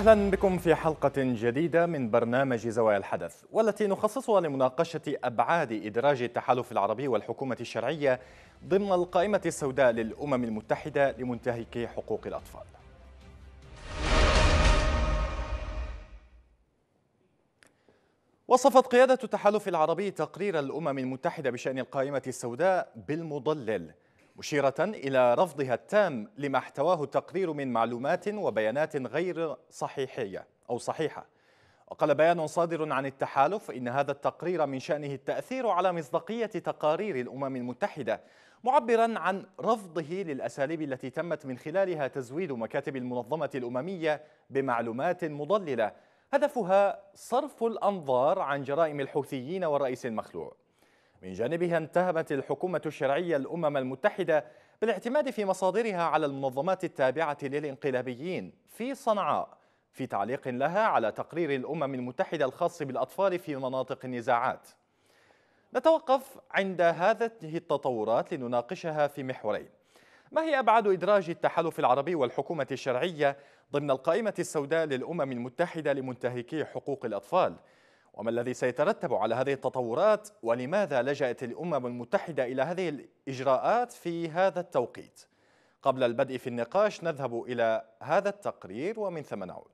أهلا بكم في حلقة جديدة من برنامج زوايا الحدث والتي نخصصها لمناقشة أبعاد إدراج التحالف العربي والحكومة الشرعية ضمن القائمة السوداء للأمم المتحدة لمنتهكي حقوق الأطفال. وصفت قيادة التحالف العربي تقرير الأمم المتحدة بشأن القائمة السوداء بالمضلل مشيرة إلى رفضها التام لما احتواه التقرير من معلومات وبيانات غير صحيحية أو صحيحة. وقال بيان صادر عن التحالف إن هذا التقرير من شأنه التأثير على مصداقية تقارير الأمم المتحدة معبرا عن رفضه للأساليب التي تمت من خلالها تزويد مكاتب المنظمة الأممية بمعلومات مضللة. هدفها صرف الأنظار عن جرائم الحوثيين والرئيس المخلوع. من جانبها انتهبت الحكومة الشرعية الأمم المتحدة بالاعتماد في مصادرها على المنظمات التابعة للانقلابيين في صنعاء في تعليق لها على تقرير الأمم المتحدة الخاص بالأطفال في مناطق النزاعات نتوقف عند هذه التطورات لنناقشها في محورين ما هي أبعاد إدراج التحالف العربي والحكومة الشرعية ضمن القائمة السوداء للأمم المتحدة لمنتهكي حقوق الأطفال؟ وما الذي سيترتب على هذه التطورات ولماذا لجأت الأمم المتحدة إلى هذه الإجراءات في هذا التوقيت؟ قبل البدء في النقاش نذهب إلى هذا التقرير ومن ثم نعود.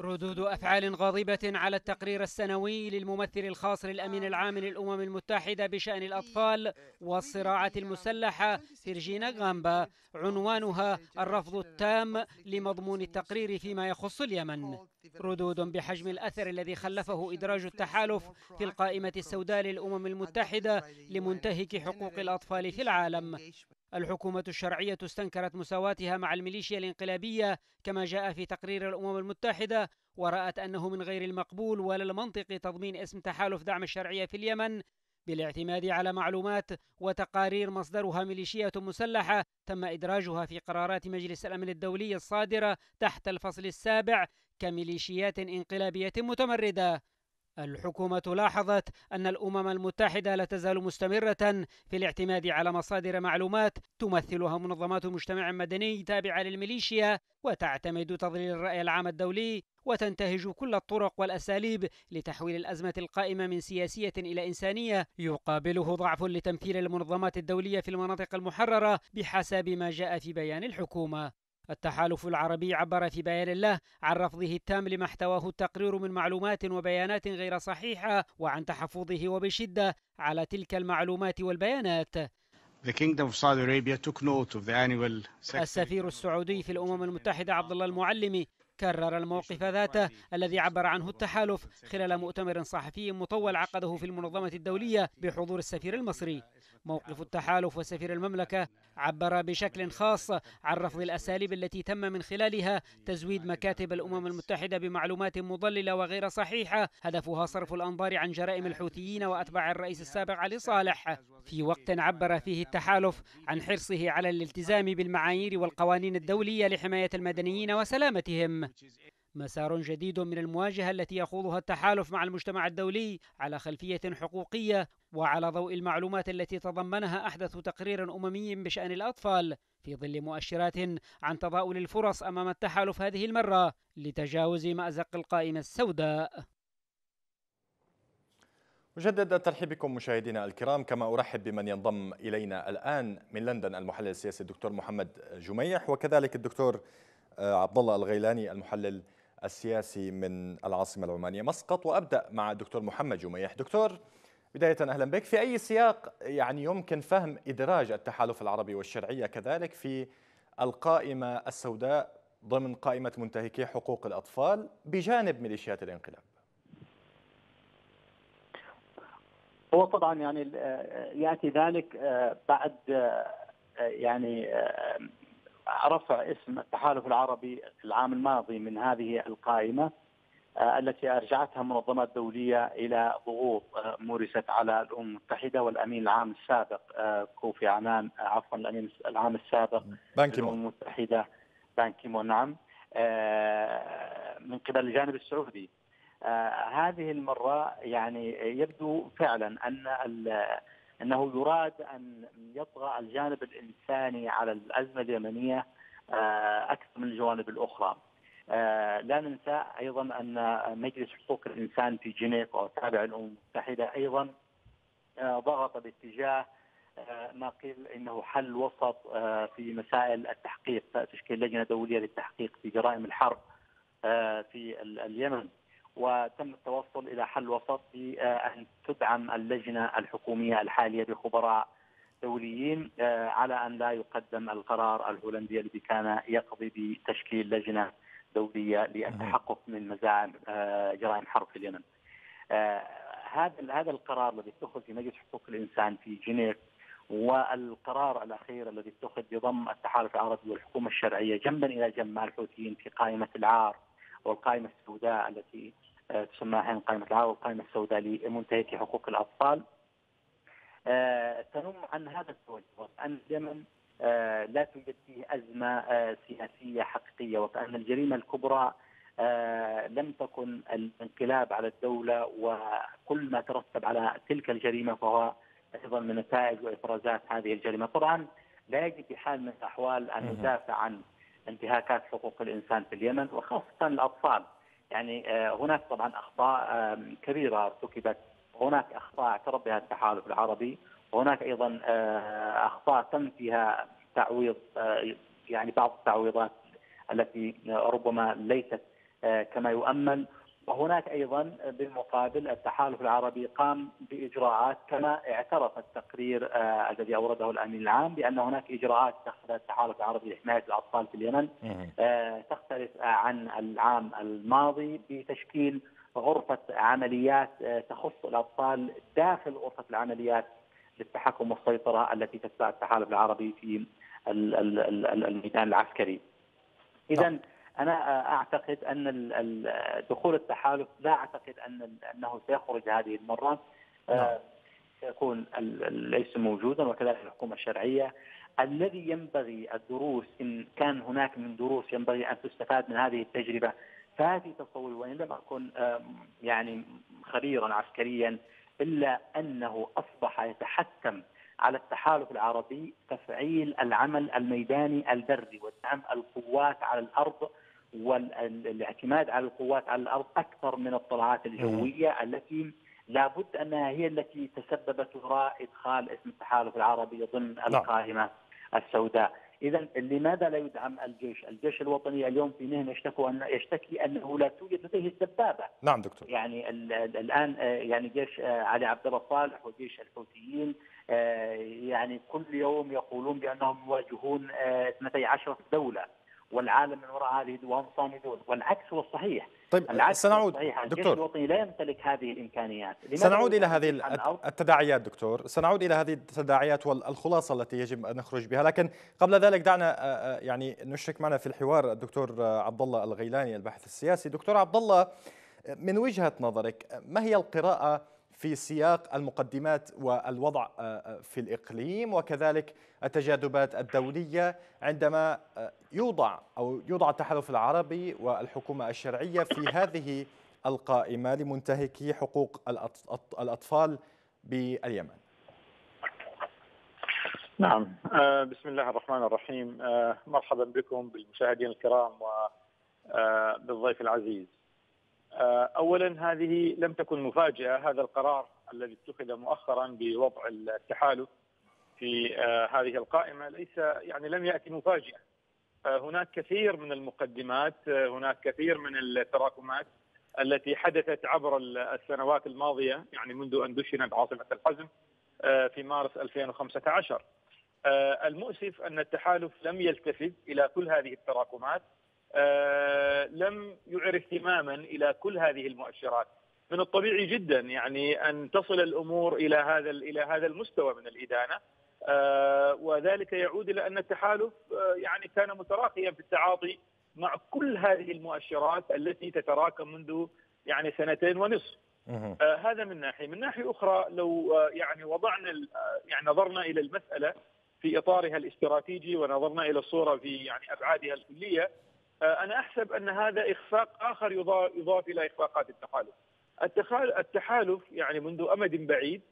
ردود أفعال غاضبة على التقرير السنوي للممثل الخاص للأمين العام للأمم المتحدة بشأن الأطفال والصراعات المسلحة فيرجينا غامبا. عنوانها الرفض التام لمضمون التقرير فيما يخص اليمن. ردود بحجم الأثر الذي خلفه إدراج التحالف في القائمة السوداء للأمم المتحدة لمنتهك حقوق الأطفال في العالم. الحكومة الشرعية استنكرت مساواتها مع الميليشيا الانقلابية كما جاء في تقرير الأمم المتحدة ورأت أنه من غير المقبول ولا المنطق تضمين اسم تحالف دعم الشرعية في اليمن. بالاعتماد على معلومات وتقارير مصدرها ميليشيات مسلحة تم إدراجها في قرارات مجلس الأمن الدولي الصادرة تحت الفصل السابع كميليشيات انقلابية متمردة. الحكومة لاحظت أن الأمم المتحدة لا تزال مستمرة في الاعتماد على مصادر معلومات تمثلها منظمات المجتمع المدني تابعة للميليشيا وتعتمد تضليل الرأي العام الدولي وتنتهج كل الطرق والأساليب لتحويل الأزمة القائمة من سياسية إلى إنسانية يقابله ضعف لتمثيل المنظمات الدولية في المناطق المحررة بحسب ما جاء في بيان الحكومة. التحالف العربي عبر في بيان له عن رفضه التام لما احتواه التقرير من معلومات وبيانات غير صحيحة وعن تحفظه وبشدة على تلك المعلومات والبيانات. السفير السعودي في الأمم المتحدة عبد الله المعلمي كرر الموقف ذاته الذي عبر عنه التحالف خلال مؤتمر صحفي مطول عقده في المنظمة الدولية بحضور السفير المصري. موقف التحالف وسفير المملكة عبر بشكل خاص عن رفض الأساليب التي تم من خلالها تزويد مكاتب الأمم المتحدة بمعلومات مضللة وغير صحيحة. هدفها صرف الأنظار عن جرائم الحوثيين وأتباع الرئيس السابق علي صالح. في وقت عبر فيه التحالف عن حرصه على الالتزام بالمعايير والقوانين الدولية لحماية المدنيين وسلامتهم. مسار جديد من المواجهة التي يخوضها التحالف مع المجتمع الدولي على خلفية حقوقية وعلى ضوء المعلومات التي تضمنها أحدث تقرير أممي بشأن الأطفال في ظل مؤشرات عن تضاؤل الفرص أمام التحالف هذه المرة لتجاوز مأزق القائمة السوداء. أجدد الترحيب بكم مشاهدينا الكرام. كما أرحب بمن ينضم إلينا الآن من لندن المحلل السياسي الدكتور محمد جميح وكذلك الدكتور عبد الله الغيلاني المحلل السياسي من العاصمة العمانية. مسقط وأبدأ مع الدكتور محمد جميح. دكتور بداية أهلا بك. في أي سياق يعني يمكن فهم إدراج التحالف العربي والشرعية كذلك في القائمة السوداء ضمن قائمة منتهكي حقوق الأطفال بجانب ميليشيات الانقلاب؟ هو طبعا يعني يأتي ذلك بعد يعني رفع اسم التحالف العربي العام الماضي من هذه القائمة التي أرجعتها منظمات دولية إلى ضغوط مورست على الأمم المتحدة والأمين العام السابق كوفي عنان عفوا الأمين العام السابق الأمم المتحدة بان كيمون نعم من قبل الجانب السعودي. هذه المرة يعني يبدو فعلا أن أنه يراد أن يطغى الجانب الإنساني على الأزمة اليمنية أكثر من الجوانب الأخرى. لا ننسى أيضا أن مجلس حقوق الإنسان في جنيف وتابع الامم المتحدة أيضا ضغط باتجاه ما قيل إنه حل وسط في مسائل التحقيق تشكيل لجنة دولية للتحقيق في جرائم الحرب في اليمن وتم التوصل إلى حل وسط بأن تدعم اللجنة الحكومية الحالية بخبراء دوليين على أن لا يقدم القرار الهولندي الذي كان يقضي بتشكيل لجنة دولية للتحقق من مزاعم جرائم حرب في اليمن. هذا هذا القرار الذي اتخذ في مجلس حقوق الإنسان في جنيف والقرار الأخير الذي اتخذ بضم التحالف العربي والحكومة الشرعية جنبا إلى جنب مع الحوثيين في قائمة العار والقائمة السوداء التي تسمى أحيانا قائمة العار والقائمة السوداء لمنتهكي حقوق الأطفال. تنم عن هذا التوجه وان اليمن لا توجد فيه أزمة سياسية حقيقية وكأن الجريمة الكبرى لم تكن الانقلاب على الدولة وكل ما ترتب على تلك الجريمة فهو أيضا من نتائج وإفرازات هذه الجريمة، طبعا لا يجب في حال من الأحوال أن ندافع عن انتهاكات حقوق الإنسان في اليمن وخاصة الأطفال. يعني هناك طبعا أخطاء كبيرة ارتكبت، هناك أخطاء اعترف بها التحالف العربي، وهناك أيضا أخطاء تم فيها تعويض يعني بعض التعويضات التي ربما ليست كما يؤمل. وهناك أيضا بالمقابل التحالف العربي قام بإجراءات كما اعترف التقرير آه الذي أورده الأمين العام بأن هناك إجراءات اتخذها التحالف العربي لحماية الأطفال في اليمن آه تختلف عن العام الماضي بتشكيل غرفة عمليات آه تخص الأطفال داخل غرفة العمليات للتحكم والسيطرة التي تتبع التحالف العربي في الميدان العسكري. اذا أنا أعتقد أن دخول التحالف لا أعتقد أن أنه سيخرج هذه المرة. سيكون ليس موجودا وكذلك الحكومة الشرعية. الذي ينبغي الدروس إن كان هناك من دروس ينبغي أن تستفاد من هذه التجربة فهذه تصوري وان لم اكن يعني خبيرا عسكريا إلا أنه أصبح يتحتم على التحالف العربي تفعيل العمل الميداني البري ودعم القوات على الأرض والاعتماد على القوات على الأرض أكثر من الطلعات الجوية التي لابد أنها هي التي تسببت وراء إدخال اسم التحالف العربي ضمن القائمة السوداء. اذا لماذا لا يدعم الجيش؟ الجيش الوطني اليوم في مهنة يشتكوا ان يشتكي أنه لا توجد لديه الدبابه. نعم دكتور. يعني الآن يعني جيش علي عبد الله صالح وجيش الحوثيين يعني كل يوم يقولون بأنهم يواجهون 12 دولة. والعالم من وراء هذه وهم صامدون. والعكس هو الصحيح. طيب العكس سنعود صحيح. الجيش دكتور. الوطني لا يمتلك هذه الإمكانيات. سنعود إلى هذه التداعيات دكتور. سنعود إلى هذه التداعيات والخلاصة التي يجب أن نخرج بها. لكن قبل ذلك دعنا يعني نشرك معنا في الحوار الدكتور عبد الله الغيلاني الباحث السياسي. دكتور عبد الله من وجهة نظرك ما هي القراءة في سياق المقدمات والوضع في الإقليم وكذلك التجاذبات الدولية عندما يوضع أو يوضع التحالف العربي والحكومة الشرعية في هذه القائمة لمنتهكي حقوق الأطفال باليمن. نعم بسم الله الرحمن الرحيم مرحبا بكم بالمشاهدين الكرام وبالضيف العزيز. اولا هذه لم تكن مفاجأة هذا القرار الذي اتخذ مؤخرا بوضع التحالف في هذه القائمة ليس يعني لم يأتي مفاجئا هناك كثير من المقدمات هناك كثير من التراكمات التي حدثت عبر السنوات الماضية يعني منذ أن دشنت عاصمة الحزم في مارس 2015 المؤسف أن التحالف لم يلتفت إلى كل هذه التراكمات. آه لم يعر اهتماما إلى كل هذه المؤشرات. من الطبيعي جدا يعني أن تصل الأمور إلى هذا إلى هذا المستوى من الإدانة. آه وذلك يعود إلى أن التحالف آه يعني كان متراخيا في التعاطي مع كل هذه المؤشرات التي تتراكم منذ يعني سنتين ونصف. هذا من ناحية. من ناحية أخرى لو يعني وضعنا يعني نظرنا إلى المسألة في إطارها الاستراتيجي ونظرنا إلى الصورة في يعني أبعادها الكلية أنا أحسب أن هذا إخفاق آخر يضاف إلى إخفاقات التحالف. التحالف يعني منذ أمد بعيد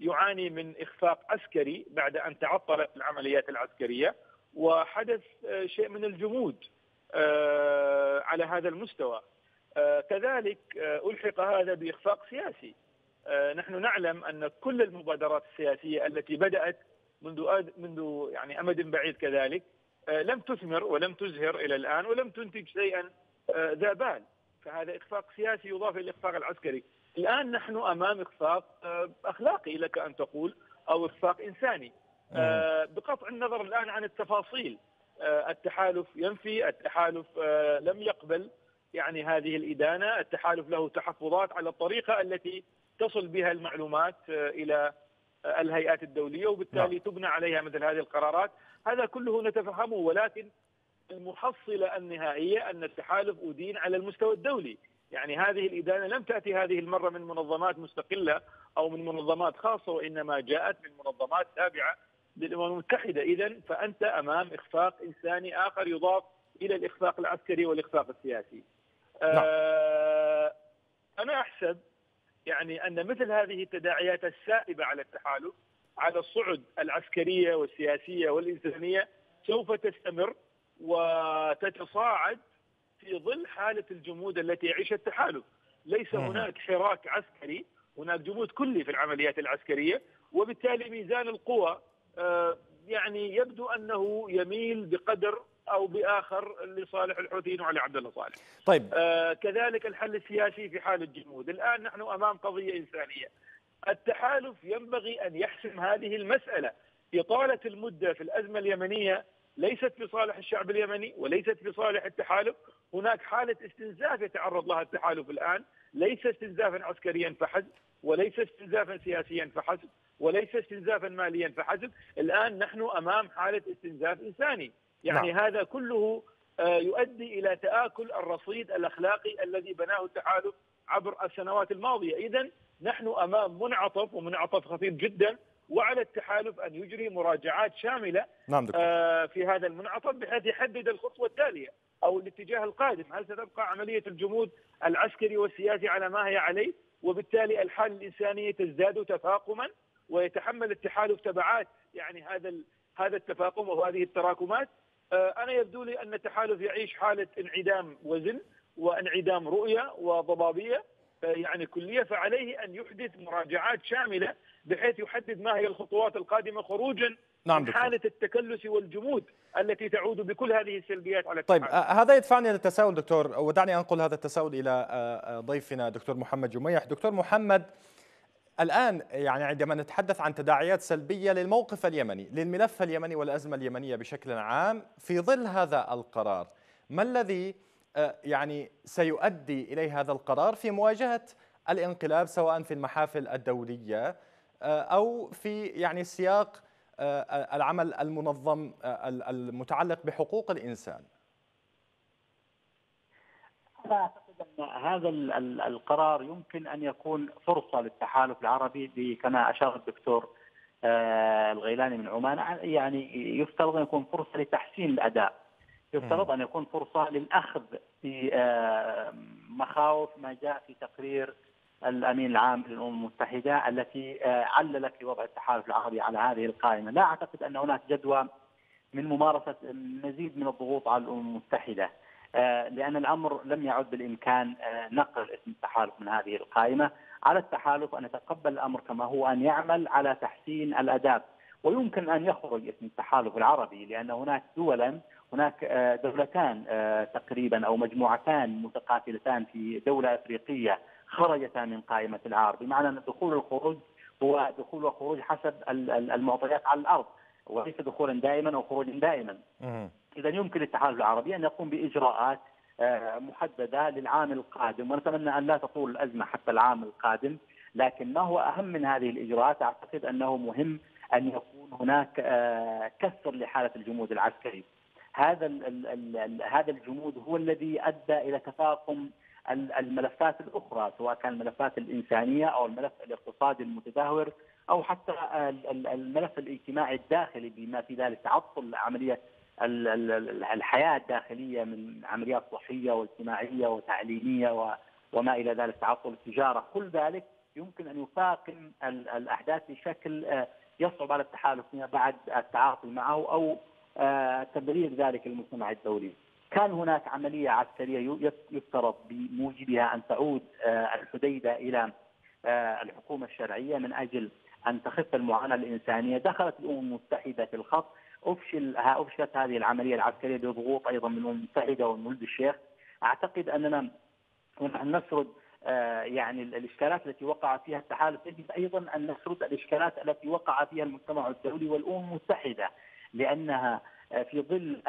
يعاني من إخفاق عسكري بعد أن تعطلت العمليات العسكرية وحدث شيء من الجمود على هذا المستوى كذلك ألحق هذا بإخفاق سياسي نحن نعلم أن كل المبادرات السياسية التي بدأت منذ منذ يعني أمد بعيد كذلك لم تثمر ولم تزهر إلى الآن ولم تنتج شيئا ذا بال. فهذا إخفاق سياسي يضاف إلى الاخفاق العسكري. الآن نحن أمام إخفاق أخلاقي لك أن تقول أو إخفاق إنساني. بقطع النظر الآن عن التفاصيل. التحالف ينفي التحالف لم يقبل يعني هذه الإدانة. التحالف له تحفظات على الطريقة التي تصل بها المعلومات إلى الهيئات الدولية وبالتالي نعم. تبنى عليها مثل هذه القرارات هذا كله نتفهمه ولكن المحصلة النهائية أن التحالف أدين على المستوى الدولي يعني هذه الإدانة لم تأتي هذه المرة من منظمات مستقلة أو من منظمات خاصة وإنما جاءت من منظمات تابعة للأمم المتحدة إذا فأنت أمام إخفاق إنساني آخر يضاف إلى الإخفاق العسكري والإخفاق السياسي نعم. آه أنا أحسب يعني أن مثل هذه التداعيات السائبة على التحالف على الصعد العسكرية والسياسية والإنسانية سوف تستمر وتتصاعد في ظل حالة الجمود التي يعيشها التحالف، ليس هناك حراك عسكري، هناك جمود كلي في العمليات العسكرية، وبالتالي ميزان القوى يعني يبدو أنه يميل بقدر أو بآخر لصالح الحوثيين وعلي عبد الله صالح. طيب. آه كذلك الحل السياسي في حال الجمود، الآن نحن أمام قضية إنسانية. التحالف ينبغي أن يحسم هذه المسألة، إطالة المدة في الأزمة اليمنية ليست في صالح الشعب اليمني وليست في صالح التحالف، هناك حالة استنزاف يتعرض لها التحالف الآن، ليس استنزافا عسكريا فحسب، وليس استنزافا سياسيا فحسب، وليس استنزافا ماليا فحسب، الآن نحن أمام حالة استنزاف إنساني، يعني نعم. هذا كله يؤدي إلى تآكل الرصيد الأخلاقي الذي بناه التحالف عبر السنوات الماضية، اذا نحن أمام منعطف ومنعطف خطير جدا وعلى التحالف أن يجري مراجعات شاملة نعم دكتور. في هذا المنعطف بحيث يحدد الخطوة التالية أو الاتجاه القادم، هل ستبقى عملية الجمود العسكري والسياسي على ما هي عليه وبالتالي الحاله الانسانيه تزداد تفاقما ويتحمل التحالف تبعات يعني هذا هذا التفاقم وهذه التراكمات أنا يبدو لي أن التحالف يعيش حالة انعدام وزن وانعدام رؤية وضبابية يعني كلية فعليه أن يحدث مراجعات شاملة بحيث يحدد ما هي الخطوات القادمة خروجا نعم من حالة التكلس والجمود التي تعود بكل هذه السلبيات على طيب هذا يدفعني للتساؤل دكتور. ودعني أنقل هذا التساؤل إلى ضيفنا دكتور محمد جميح. دكتور محمد الآن يعني عندما نتحدث عن تداعيات سلبية للموقف اليمني للملف اليمني والأزمة اليمنية بشكل عام في ظل هذا القرار ما الذي يعني سيؤدي إليه هذا القرار في مواجهة الانقلاب سواء في المحافل الدولية أو في يعني سياق العمل المنظم المتعلق بحقوق الإنسان؟ أن هذا القرار يمكن أن يكون فرصة للتحالف العربي كما أشار الدكتور الغيلاني من عمان يعني يفترض أن يكون فرصة لتحسين الأداء. يفترض أن يكون فرصة للأخذ في مخاوف ما جاء في تقرير الأمين العام للأمم المتحدة التي عللت لوضع التحالف العربي على هذه القائمة، لا أعتقد أن هناك جدوى من ممارسة مزيد من الضغوط على الأمم المتحدة. لأن الأمر لم يعد بالإمكان نقل اسم التحالف من هذه القائمة، على التحالف أن يتقبل الأمر كما هو أن يعمل على تحسين الاداء ويمكن أن يخرج اسم التحالف العربي لأن هناك دولا هناك دولتان تقريبا أو مجموعتان متقاتلتان في دولة أفريقية خرجتا من قائمة العار بمعنى أن دخول الخروج هو دخول وخروج حسب المعطيات على الأرض وليس دخولا دائما أو خروجا دائما. إذا يمكن للتحالف العربي أن يقوم بإجراءات محددة للعام القادم ونتمنى أن لا تطول الأزمة حتى العام القادم لكن ما هو أهم من هذه الإجراءات أعتقد أنه مهم أن يكون هناك كسر لحالة الجمود العسكري. هذا هذا الجمود هو الذي أدى إلى تفاقم الملفات الأخرى سواء كان الملفات الإنسانية أو الملف الاقتصادي المتدهور أو حتى الملف الاجتماعي الداخلي بما في ذلك تعطل عملية الحياة الداخلية من عمليات صحية واجتماعية وتعليمية وما إلى ذلك تعطل التجارة كل ذلك يمكن أن يفاقم الأحداث بشكل يصعب على التحالف بعد التعاطي معه أو تبرير ذلك المجتمع الدولي. كان هناك عملية عسكرية يفترض بموجبها أن تعود الحديدة إلى الحكومة الشرعية من أجل أن تخف المعاناة الإنسانية، دخلت الأمم المتحدة في الخط، أفشل أفشلت هذه العملية العسكرية بضغوط أيضا من الامم المتحدة والمولد الشيخ. أعتقد أننا ونحن نسرد آه، يعني الإشكالات التي وقع فيها التحالف. يجب أيضا أن نسرد الإشكالات التي وقع فيها المجتمع الدولي والأمم المتحدة لأنها آه، في ظل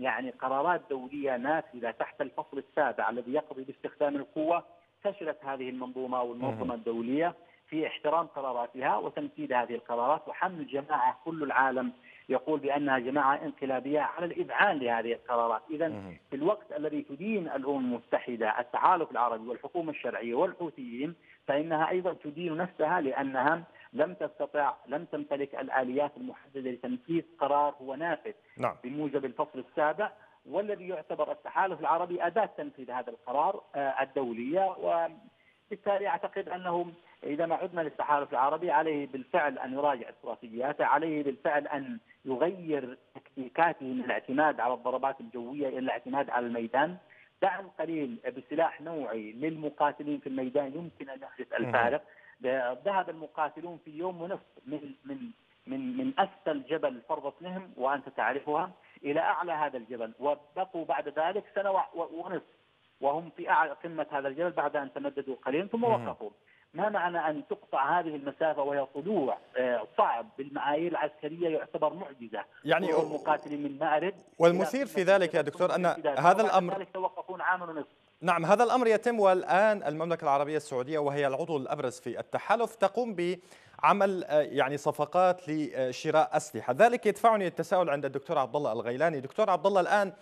يعني قرارات دولية نافذة تحت الفصل السابع الذي يقضي باستخدام القوة فشلت هذه المنظومة والمنظمة الدولية في احترام قراراتها وتنفيذ هذه القرارات. وحمل جماعة كل العالم يقول بأنها جماعة انقلابية على الاذعان لهذه القرارات، إذا في الوقت الذي تدين الأمم المتحدة التحالف العربي والحكومة الشرعية والحوثيين فإنها أيضا تدين نفسها لأنها لم تستطع لم تمتلك الآليات المحددة لتنفيذ قرار هو نافذ نعم. بموجب الفصل السابع والذي يعتبر التحالف العربي أداة تنفيذ هذا القرار آه، الدولية. وبالتالي أعتقد أنه إذا ما عدنا للتحالف العربي عليه بالفعل أن يراجع استراتيجياته، عليه بالفعل أن يغير تكتيكاته من الاعتماد على الضربات الجوية إلى الاعتماد على الميدان، دعم قليل بسلاح نوعي للمقاتلين في الميدان يمكن أن يحدث الفارق، ذهب المقاتلون في يوم ونصف من من من من أسفل جبل فرضة نهم وأنت تعرفها إلى أعلى هذا الجبل. وبقوا بعد ذلك سنة ونصف وهم في أعلى قمة هذا الجبل بعد أن تمددوا قليلا ثم وقفوا. ما معنى أن تقطع هذه المسافة وهي طلوع آه، صعب. بالمعايير العسكرية يعتبر معجزة. يعني المقاتلين من مأرب والمثير في ذلك يا دكتور أن هذا الأمر ذلك توقفون عام ونصف. نعم هذا الأمر يتم والآن المملكة العربية السعودية وهي العضو الأبرز في التحالف تقوم بعمل آه، يعني صفقات لشراء أسلحة، ذلك يدفعني التساؤل عند الدكتور عبد الله الغيلاني، دكتور عبد الله الآن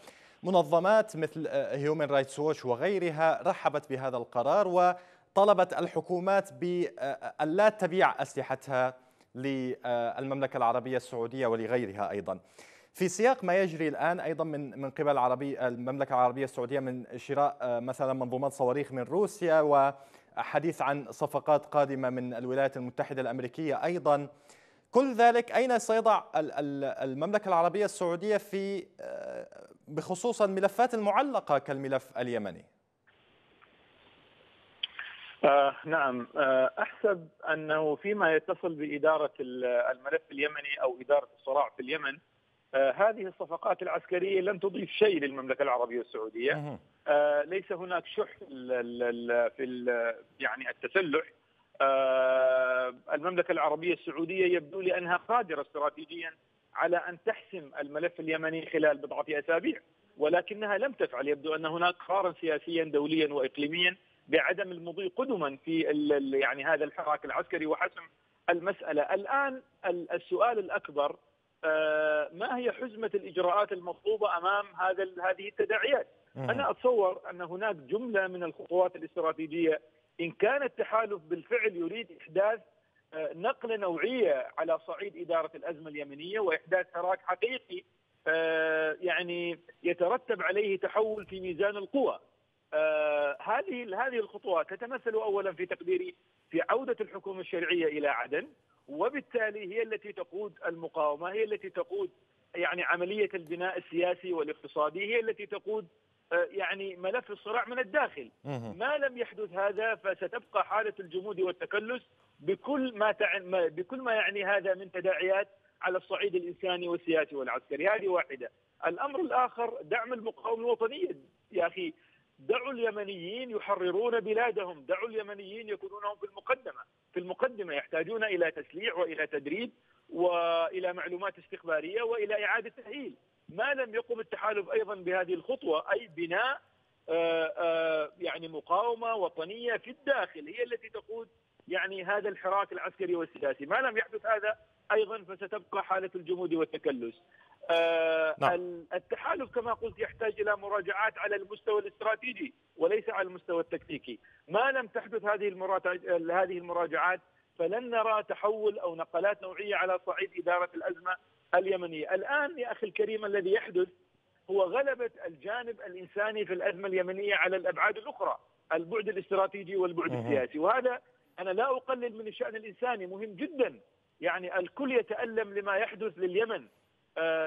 منظمات مثل هيومن رايتس ووتش وغيرها رحبت بهذا القرار و طالبت الحكومات بأن لا تبيع أسلحتها للمملكة العربية السعودية ولغيرها أيضا. في سياق ما يجري الآن أيضا من من قبل العربية المملكة العربية السعودية من شراء مثلا منظومات صواريخ من روسيا وحديث عن صفقات قادمة من الولايات المتحدة الأمريكية أيضا. كل ذلك أين سيضع المملكة العربية السعودية في بخصوص الملفات المعلقة كالملف اليمني؟ آه نعم. آه أحسب أنه فيما يتصل بإدارة الملف اليمني أو إدارة الصراع في اليمن آه هذه الصفقات العسكرية لن تضيف شيء للمملكة العربية السعودية. آه ليس هناك شح في يعني التسلح. آه المملكة العربية السعودية يبدو لي انها قادرة استراتيجيا على أن تحسم الملف اليمني خلال بضعة أسابيع ولكنها لم تفعل. يبدو أن هناك قرارا سياسيا دوليا واقليميا بعدم المضي قدما في يعني هذا الحراك العسكري. وحسم المسألة، الآن السؤال الأكبر آه، ما هي حزمة الإجراءات المطلوبة أمام هذا هذه التداعيات؟ أنا أتصور أن هناك جملة من الخطوات الاستراتيجية. إن كان التحالف بالفعل يريد إحداث آه، نقلة نوعية على صعيد إدارة الأزمة اليمنية وإحداث حراك حقيقي آه، يعني يترتب عليه تحول في ميزان القوى. آه هذه هذه الخطوات تتمثل اولا في تقديري في عودة الحكومة الشرعية إلى عدن وبالتالي هي التي تقود المقاومة هي التي تقود يعني عملية البناء السياسي والاقتصادي هي التي تقود آه يعني ملف الصراع من الداخل. ما لم يحدث هذا فستبقى حالة الجمود والتكلس بكل ما بكل ما يعني هذا من تداعيات على الصعيد الإنساني والسياسي والعسكري. هذه واحدة. الأمر الآخر دعم المقاومة الوطنية. يا أخي دعوا اليمنيين يحررون بلادهم دعوا اليمنيين يكونون هم في المقدمة. في المقدمة يحتاجون إلى تسليع وإلى تدريب وإلى معلومات استخبارية وإلى إعادة تأهيل ما لم يقم التحالف أيضا بهذه الخطوة أي بناء آه، آه، يعني مقاومة وطنية في الداخل هي التي تقود يعني هذا الحراك العسكري والسياسي. ما لم يحدث هذا أيضا فستبقى حالة الجمود والتكلس. آه نعم. التحالف كما قلت يحتاج إلى مراجعات على المستوى الاستراتيجي وليس على المستوى التكتيكي، ما لم تحدث هذه هذه المراجعات فلن نرى تحول أو نقلات نوعية على صعيد إدارة الأزمة اليمنية، الآن يا أخي الكريم الذي يحدث هو غلبة الجانب الإنساني في الأزمة اليمنية على الأبعاد الأخرى، البعد الاستراتيجي والبعد السياسي، وهذا أنا لا أقلل من الشأن الإنساني مهم جدا، يعني الكل يتألم لما يحدث لليمن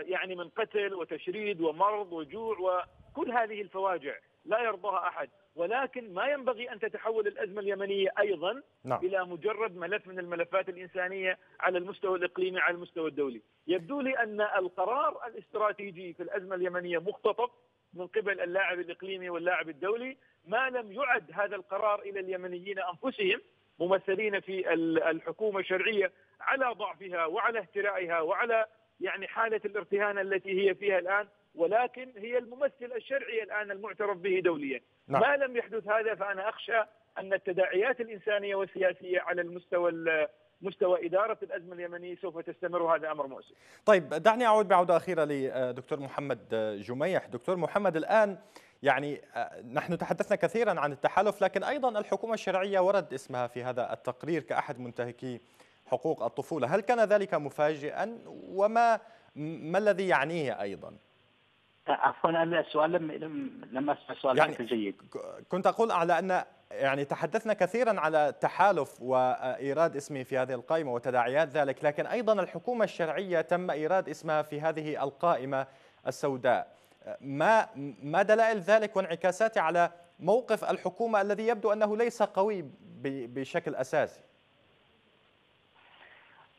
يعني من قتل وتشريد ومرض وجوع وكل هذه الفواجع لا يرضاها أحد. ولكن ما ينبغي أن تتحول الأزمة اليمنية أيضا نعم. إلى مجرد ملف من الملفات الإنسانية على المستوى الإقليمي على المستوى الدولي، يبدو لي أن القرار الاستراتيجي في الأزمة اليمنية مختطف من قبل اللاعب الإقليمي واللاعب الدولي، ما لم يعد هذا القرار إلى اليمنيين أنفسهم ممثلين في الحكومة الشرعية على ضعفها وعلى اهترائها وعلى يعني حالة الارتهان التي هي فيها الآن ولكن هي الممثل الشرعي الآن المعترف به دوليا. نعم. ما لم يحدث هذا فأنا أخشى أن التداعيات الإنسانية والسياسية على المستوى مستوى إدارة الأزمة اليمنية سوف تستمر وهذا أمر مؤسف. طيب دعني أعود بعودة أخيرة لدكتور محمد جميح. دكتور محمد الآن يعني نحن تحدثنا كثيرا عن التحالف لكن أيضا الحكومة الشرعية ورد اسمها في هذا التقرير كأحد منتهكي حقوق الطفولة. هل كان ذلك مفاجئا؟ وما ما الذي يعنيه أيضا؟ عفوا أنا السؤال لم لم أسمع السؤال يعني جيد. كنت أقول على أن يعني تحدثنا كثيرا على تحالف وإيراد اسمه في هذه القائمة وتداعيات ذلك لكن أيضا الحكومة الشرعية تم إيراد اسمها في هذه القائمة السوداء. ما ما دلائل ذلك وانعكاساته على موقف الحكومة الذي يبدو أنه ليس قوي بشكل أساسي؟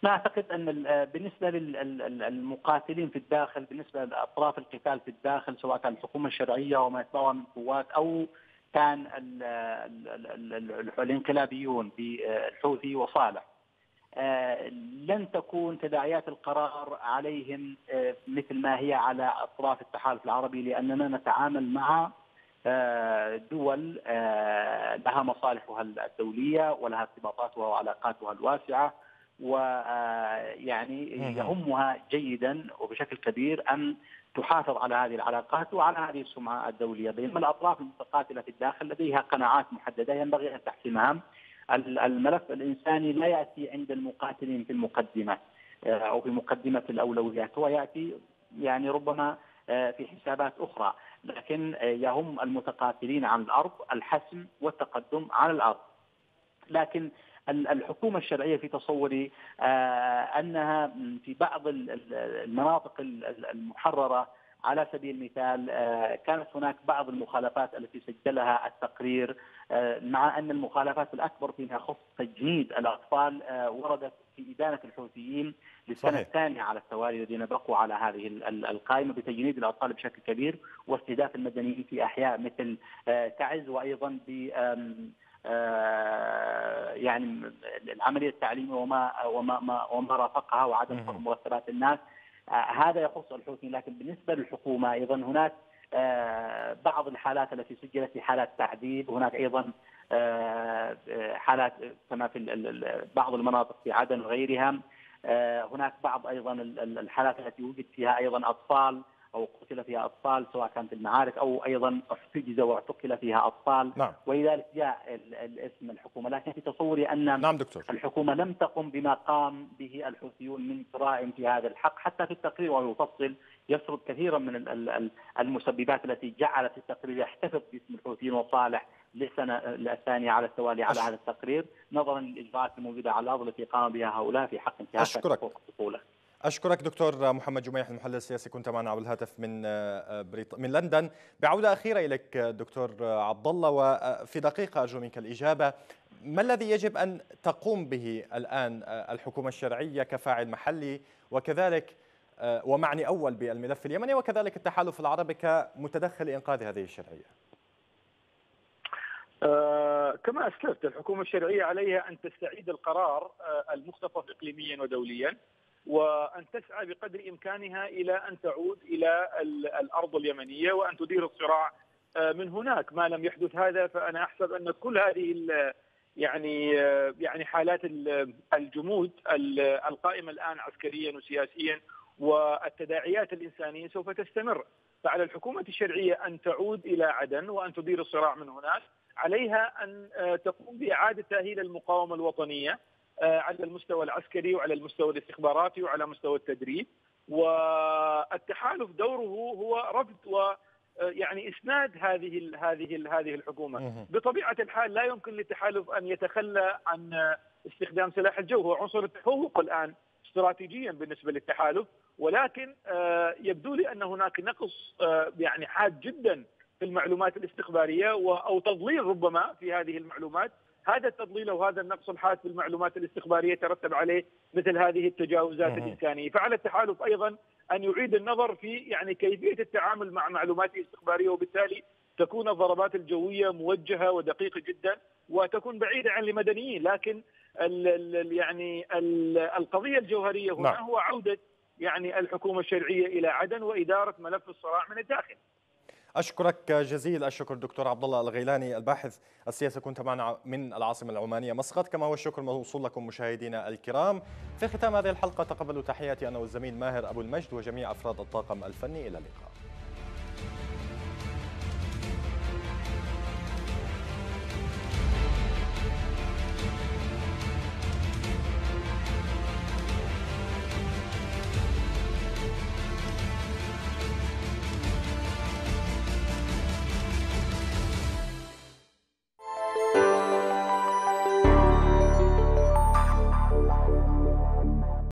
لا أعتقد أن بالنسبة للمقاتلين في الداخل بالنسبة لأطراف القتال في الداخل سواء كان الحكومة الشرعية وما يتبعها من قوات أو كان الانقلابيون بالحوثي وصالح. لن تكون تداعيات القرار عليهم مثل ما هي على أطراف التحالف العربي لأننا نتعامل مع دول لها مصالحها الدولية ولها ارتباطاتها وعلاقاتها الواسعة ويعني يهمها جيدا وبشكل كبير أن تحافظ على هذه العلاقات وعلى هذه السمعة الدولية. بينما الأطراف المتقاتلة في الداخل لديها قناعات محددة ينبغي أن تحسمها. الملف الإنساني لا يأتي عند المقاتلين في المقدمة أو في مقدمة الأولويات. هو يأتي يعني ربما في حسابات أخرى لكن يهم المتقاتلين عن الأرض الحسم والتقدم على الأرض. لكن الحكومة الشرعية في تصوري أنها في بعض المناطق المحررة على سبيل المثال كانت هناك بعض المخالفات التي سجلها التقرير مع أن المخالفات الأكبر فيما يخص تجنيد الأطفال وردت في إدانة الحوثيين للسنة. الثانية على التوالي الذين بقوا على هذه القائمة بتجنيد الأطفال بشكل كبير واستهداف المدنيين في أحياء مثل تعز وأيضا ب آه، يعني العملية التعليمية وما وما وما رافقها وعدم مرتبات الناس آه، هذا يخص الحوثيين لكن بالنسبة للحكومة أيضا هناك آه، بعض الحالات التي سجلت في حالات تعذيب هناك أيضا حالات كما في بعض المناطق في عدن وغيرها هناك بعض أيضا الحالات التي وجد فيها أيضا أطفال أو قتل فيها أطفال سواء كان في المعارك أو أيضا احتجز واعتقل فيها أطفال نعم. ولذلك جاء الاسم الحكومة لكن في تصوري أن نعم دكتور. الحكومة لم تقم بما قام به الحوثيون من جرائم في هذا الحق حتى في التقرير وهو يفصل يسرد كثيرا من المسببات التي جعلت التقرير يحتفظ باسم الحوثيين وصالح للسنة الثانية على التوالي على هذا التقرير نظرا للإجراءات الموجودة على الأرض التي قام بها هؤلاء في حق انتهاك حقوق الطفولة. أشكرك دكتور محمد جميح المحلل السياسي كنت معنا عبر الهاتف من آه، بريط... من لندن. بعودة أخيرة إليك دكتور عبد الله وفي دقيقة أرجو منك الإجابة. ما الذي يجب أن تقوم به الآن آه، الحكومة الشرعية كفاعل محلي وكذلك آه، ومعني أول بالملف اليمني وكذلك التحالف العربي كمتدخل لإنقاذ هذه الشرعية؟ آه كما أسلفت الحكومة الشرعية عليها أن تستعيد القرار آه المختصف اقليميا ودوليا. وأن تسعى بقدر إمكانها إلى أن تعود إلى الأرض اليمنية وأن تدير الصراع آه، من هناك. ما لم يحدث هذا فأنا أحسب أن كل هذه يعني آه، يعني حالات الجمود القائمة الآن عسكريا وسياسيا والتداعيات الإنسانية سوف تستمر. فعلى الحكومة الشرعية أن تعود إلى عدن وأن تدير الصراع من هناك عليها أن آه، تقوم بإعادة تأهيل المقاومة الوطنية على المستوى العسكري وعلى المستوى الاستخباراتي وعلى مستوى التدريب. والتحالف دوره هو رفض و آه، يعني إسناد هذه هذه هذه الحكومة. بطبيعة الحال لا يمكن للتحالف أن يتخلى عن استخدام سلاح الجو. هو عنصر التفوق الآن استراتيجيا بالنسبة للتحالف. ولكن آه، يبدو لي أن هناك نقص آه، يعني حاد جدا في المعلومات الاستخبارية أو تضليل ربما في هذه المعلومات. هذا التضليل وهذا النقص الحاد في المعلومات الاستخبارية ترتب عليه مثل هذه التجاوزات الإنسانية، فعلى التحالف أيضا أن يعيد النظر في يعني كيفية التعامل مع معلومات استخباريه وبالتالي تكون الضربات الجوية موجهة ودقيقة جدا وتكون بعيدة عن المدنيين، لكن ال ال يعني ال القضية الجوهرية هنا نعم. هو عودة يعني الحكومة الشرعية إلى عدن وإدارة ملف الصراع من الداخل. أشكرك جزيل الشكر دكتور عبد الله الغيلاني الباحث السياسي. كنت معنا من العاصمة العمانية مسقط. كما هو الشكر موصول لكم مشاهدينا الكرام. في ختام هذه الحلقة تقبلوا تحياتي أنا والزميل ماهر أبو المجد وجميع أفراد الطاقم الفني. إلى اللقاء.